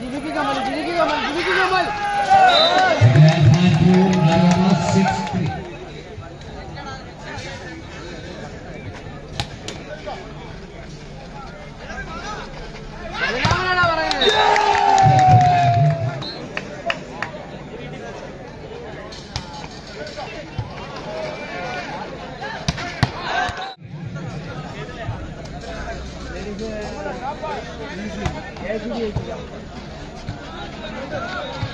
Jalebi Kamal jalebi Kamal jalebi Kamal Thank you.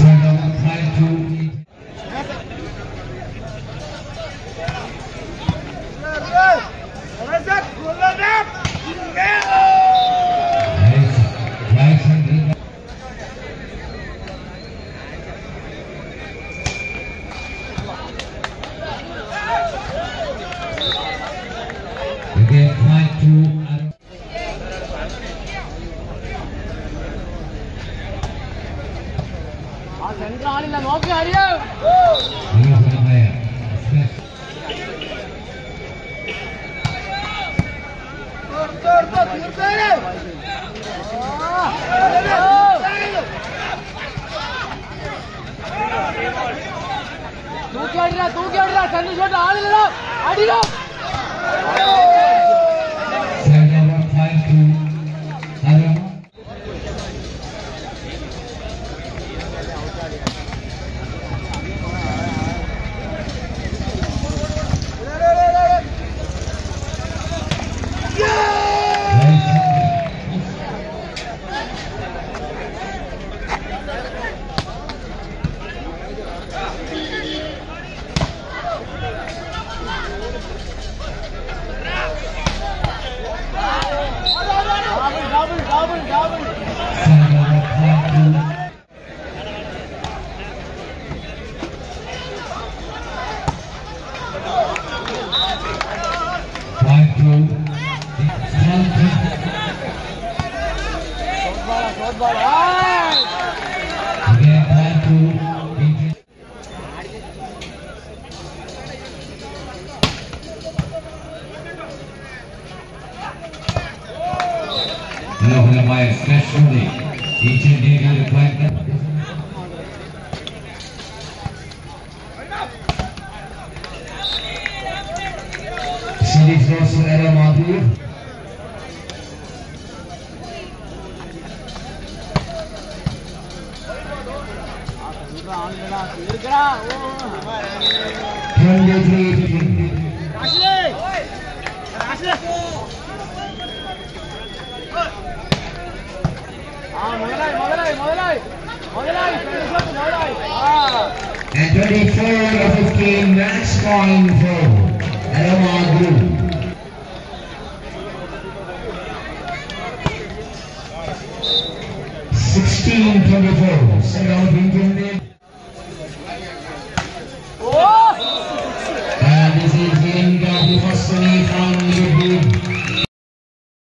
Sandal Try to ആ centre ആളില്ല നോക്കി അറിയാം മനോഹരമായ സ്മാഷ് തൂക്കി അടിരാ തൂക്കി അടിരാ centre shot ആളില്ലല്ലോ അടിയോ right through the front. Again, right through. Hello, my specialty. Each and every requirement. And 24 of 15 match point for Arama Group. 1624. Say all you in. And this is the end of the